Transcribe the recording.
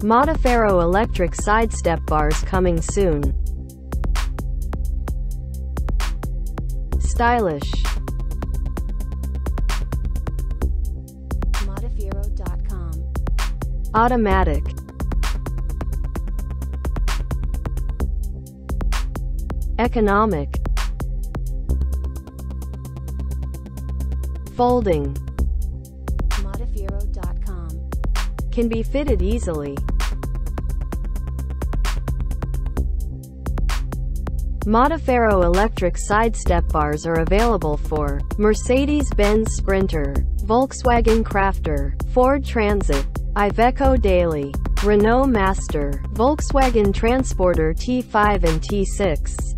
Modifero electric sidestep bars coming soon. Stylish. Modifero.com. Automatic. Economic. Folding. Can be fitted easily. Modifero electric sidestep bars are available for Mercedes-Benz Sprinter, Volkswagen Crafter, Ford Transit, Iveco Daily, Renault Master, Volkswagen Transporter T5 and T6.